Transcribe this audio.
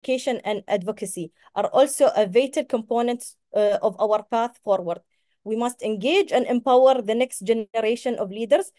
education and advocacy are also a vital components uh, of our path forward. We must engage and empower the next generation of leaders